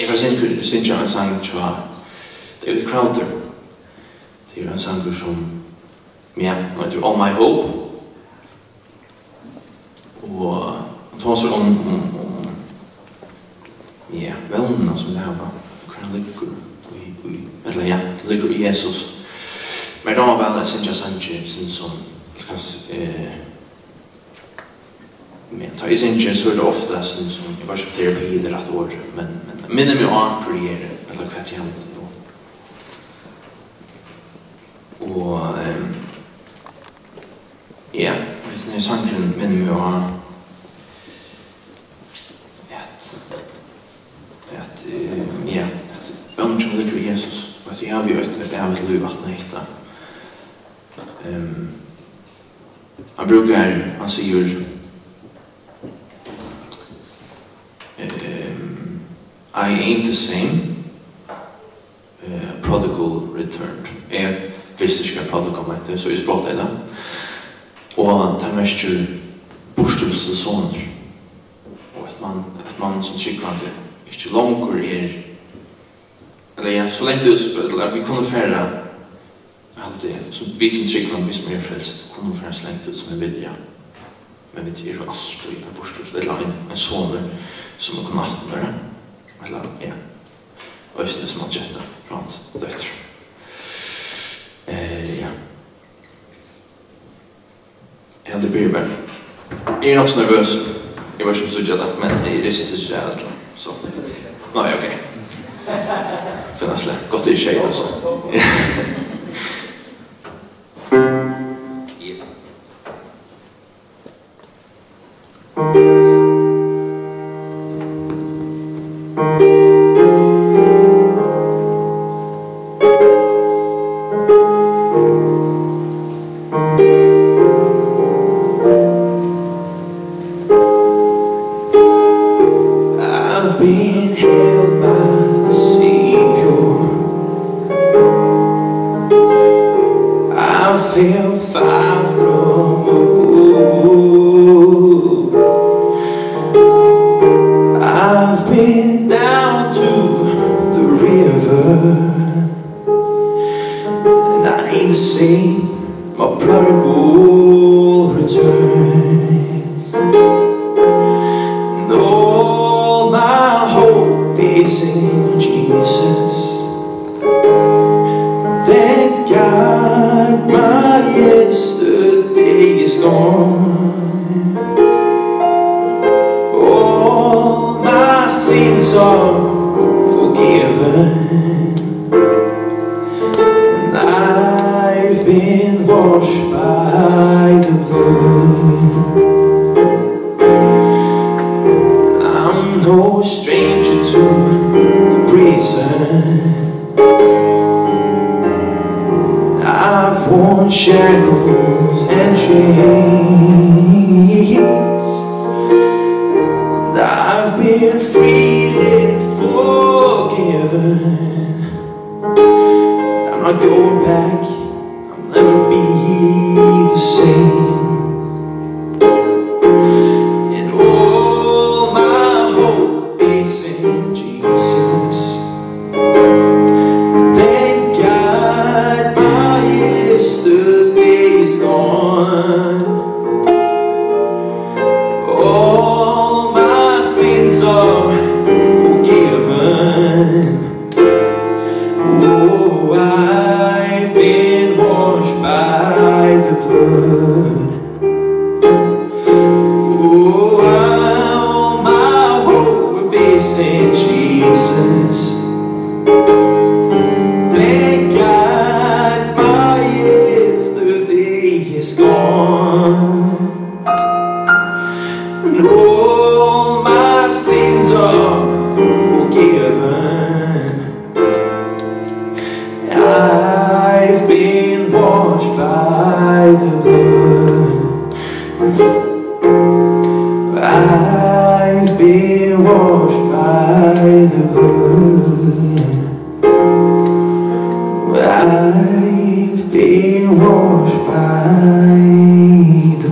Jeg var synge en sang tja David Crowder. Det er en sang som ja, nå heter All My Hope. Og han tar seg om, om, om ja, velnene som det her var. Hvordan ligger i, eller ja, ligger i Jesus. Men da var vel en sang til sin som, kanskje, eh, Men ta tar ju sin tjej så är det ofta som jag bara köpte terapi det rätt år. Men minne mig an för det är det eller kvart igen. Och ja, jag vet sangren minne mig an at, at, ja, att ömtjum det till Jesus. Att jag har ju ett ävet liv att hitta. Ehm Han brukar, han säger um, I ain't the same. Uh, prodigal returned. Jeg visste ikke hva prodigal mente så jeg språkte det og det er mest borstelse sånn og at man, at man som tryggvande ikke langer er. Eller ja, så lenge du eller vi kunne fære. Alt det som vi som tryggvande vi som er frelst kunne fære så lenge du som er vilja ja men vi tyr jo astro i en borstros, eller en, en soner som er nattnere, eller ja, og østene som har tjetta, frans, døtter. Eh, ja. Ja, det blir bare. Jeg er nok så nervøs, jeg var ikke så det, men jeg rister ikke det alle, så. Nei, ok. Finnes det, godt i tjej, altså. Been held the same My prodigal return and all my hope is in Jesus. Thank God my yesterday is gone. All my sins are no stranger to the prison. I've worn shackles and chains. And I've been freed and forgiven. I'm not going back. All my sins are forgiven. Oh, I've been washed by the blood. Oh, all my hope in Jesus. I've been washed by the blue. I've been washed by the